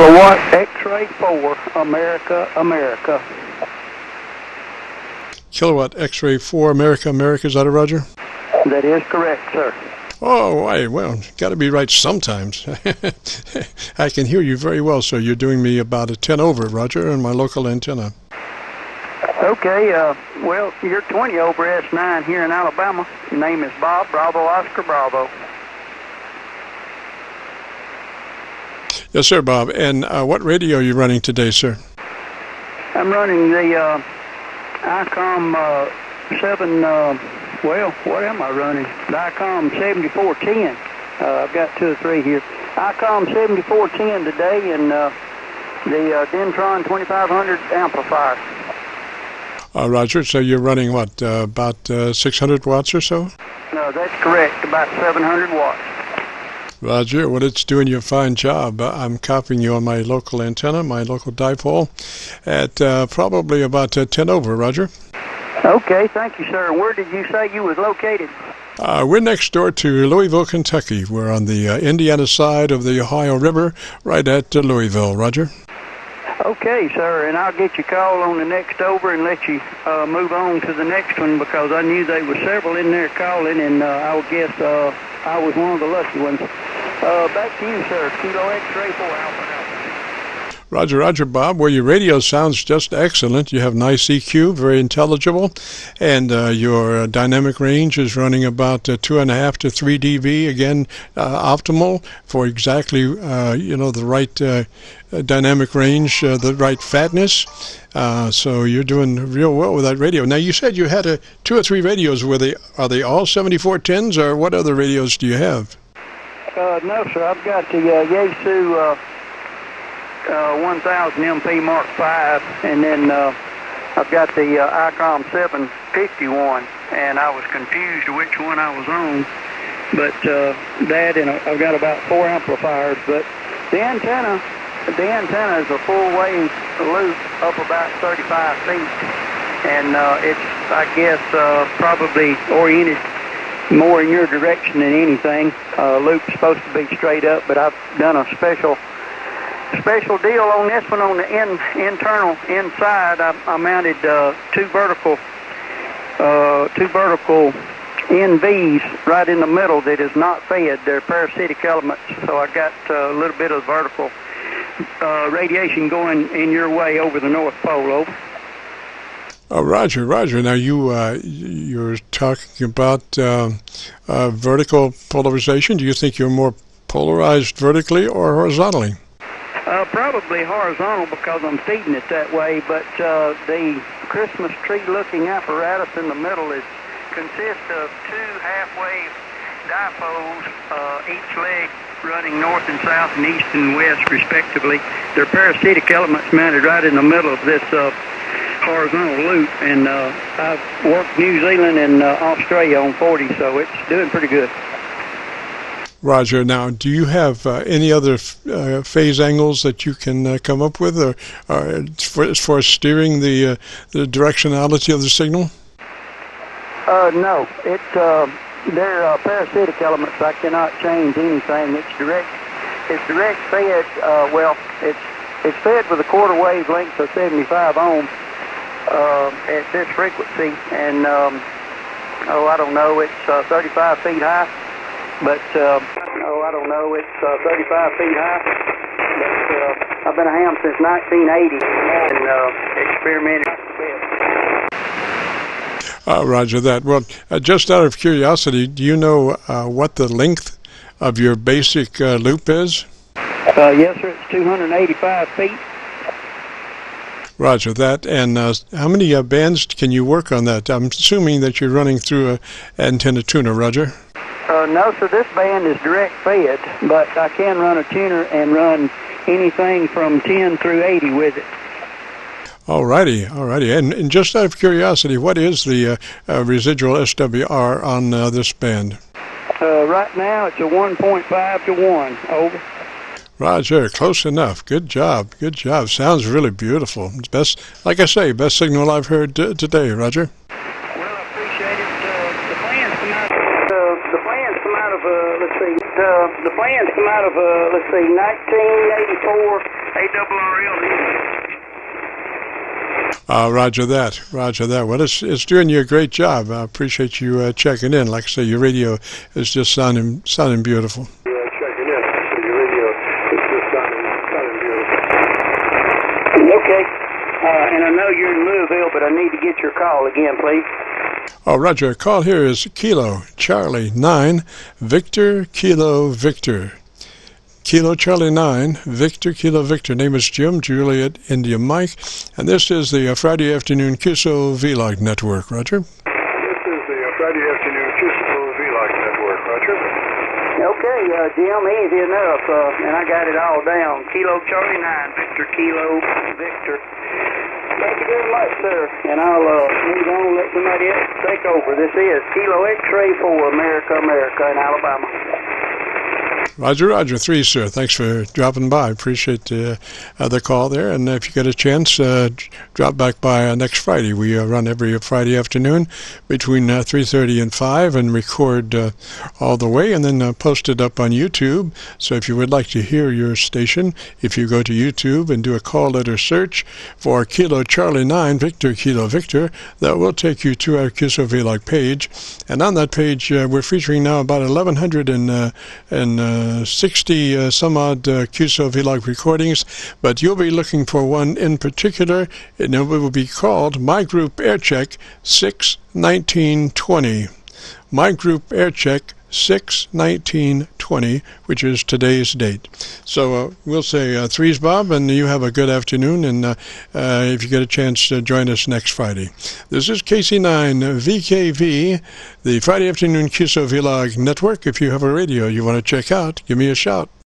Kilowatt X-Ray 4, America, America. Kilowatt X-Ray 4, America, America. Is that a Roger? That is correct, sir. Oh, I, well, got to be right sometimes. I can hear you very well, sir. You're doing me about a 10 over, Roger, on my local antenna. Okay, uh, well, you're 20 over S9 here in Alabama. Your name is Bob, Bravo, Oscar, Bravo. Yes, sir, Bob. And uh, what radio are you running today, sir? I'm running the uh, ICOM uh, 7, uh, well, what am I running? The ICOM 7410. Uh, I've got two or three here. ICOM 7410 today and uh, the uh, Dentron 2500 amplifier. Uh, Roger, so you're running what, uh, about uh, 600 watts or so? No, that's correct, about 700 watts. Roger, well, it's doing you a fine job. Uh, I'm copying you on my local antenna, my local dipole, at uh, probably about uh, 10 over, Roger. Okay, thank you, sir. Where did you say you was located? Uh, we're next door to Louisville, Kentucky. We're on the uh, Indiana side of the Ohio River, right at uh, Louisville, Roger. Okay, sir, and I'll get your call on the next over and let you uh, move on to the next one because I knew there were several in there calling, and uh, I would guess uh, I was one of the lucky ones. Uh, back to you, sir. Kilo X-ray 4 Alpha Alpha. Roger, Roger, Bob. Well, your radio sounds just excellent. You have nice EQ, very intelligible, and uh, your dynamic range is running about uh, two and a half to three dB. Again, uh, optimal for exactly uh, you know the right uh, dynamic range, uh, the right fatness. Uh, so you're doing real well with that radio. Now you said you had a two or three radios. Were they are they all 7410s, or what other radios do you have? Uh, no, sir. I've got the uh, Yaesu uh, uh, 1000 MP Mark V, and then uh, I've got the uh, ICOM 751, and I was confused which one I was on. But uh, that, and I've got about four amplifiers. But the antenna, the antenna is a full wave loop up about 35 feet, and uh, it's, I guess, uh, probably oriented more in your direction than anything. Uh, loop's supposed to be straight up, but I've done a special special deal on this one on the in, internal inside. I, I mounted uh, two vertical uh, two vertical NVs right in the middle that is not fed. They're parasitic elements, so I got uh, a little bit of vertical uh, radiation going in your way over the North Pole. Over. Oh, Roger, Roger. Now you uh, you're talking about uh, uh, vertical polarization. Do you think you're more polarized vertically or horizontally? Uh, probably horizontal because I'm feeding it that way. But uh, the Christmas tree-looking apparatus in the middle is consists of two half-wave dipoles, uh, each leg running north and south and east and west respectively. They're parasitic elements mounted right in the middle of this horizontal loop, and uh, I've worked New Zealand and uh, Australia on 40, so it's doing pretty good. Roger. Now, do you have uh, any other uh, phase angles that you can uh, come up with, or, or for, as far as steering the uh, the directionality of the signal? Uh, no, it's uh, they're uh, parasitic elements. I cannot change anything. It's direct. It's direct fed. Uh, well, it's it's fed with a quarter wave length of 75 ohms uh, at this frequency, and um, oh, I don't know. It's uh, 35 feet high, but uh, oh, I don't know. It's uh, 35 feet high. But uh, I've been a ham since 1980 and uh, experimented. Uh, roger that. Well, uh, just out of curiosity, do you know uh, what the length of your basic uh, loop is? Uh, yes, sir. It's 285 feet. Roger that. And uh, how many uh, bands can you work on that? I'm assuming that you're running through a antenna tuner, Roger. Uh, no, sir. This band is direct fed, but I can run a tuner and run anything from 10 through 80 with it. Alrighty, alrighty. And, and just out of curiosity, what is the uh, uh, residual SWR on uh, this band? Uh, right now, it's a 1.5 to 1. Over. Roger, close enough. Good job, good job. Sounds really beautiful. It's best, like I say, best signal I've heard t- today, Roger. Well, I appreciate it. Uh, the plans come out. Uh, the plans come out of. Uh, let's see. Uh, the plans come out of. Uh, let's see. 1984, AWRL. Uh, roger that. Roger that. Well, it's, it's doing you a great job. I appreciate you uh, checking in. Like I say, your radio is just sounding sounding beautiful. Yeah, checking in. Your radio sounding beautiful. Okay. Uh, and I know you're in Louisville, but I need to get your call again, please. Oh, Roger. Call here is Kilo Charlie 9 Victor Kilo Victor. Kilo Charlie 9, Victor Kilo Victor. Name is Jim Juliet India Mike. And this is the uh, Friday Afternoon QSO Vlog Network, Roger. This is the uh, Friday Afternoon QSO Vlog Network, Okay, uh, Jim, easy enough. Uh, and I got it all down. Kilo Charlie 9, Victor Kilo Victor. Thank you very much, sir. And I'll uh, move on and let somebody else take over. This is Kilo X-Ray for America, America in Alabama. Roger, Roger, three, sir. Thanks for dropping by. Appreciate uh, the call there. And if you get a chance, uh, drop back by uh, next Friday. We uh, run every Friday afternoon between 3:30 uh, and 5, and record uh, all the way, and then post it up on YouTube. So if you would like to hear your station, if you go to YouTube and do a call letter search for Kilo Charlie 9 Victor Kilo Victor, that will take you to our QSO Vlog page. And on that page, we're featuring now about 1,100 and, and 60 uh, some odd uh, QSO vlog recordings, but you'll be looking for one in particular, and it will be called My Group Aircheck 61920. My Group Aircheck 61920, which is today's date. So uh, we'll say uh, threes, Bob, and you have a good afternoon. And uh, uh if you get a chance to join us next Friday, this is KC9 VKV, the Friday Afternoon QSO Vlog Network. If you have a radio you want to check out, give me a shout.